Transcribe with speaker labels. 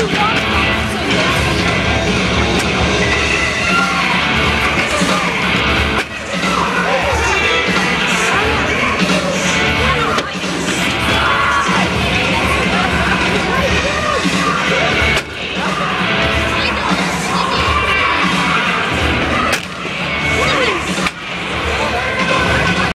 Speaker 1: you want to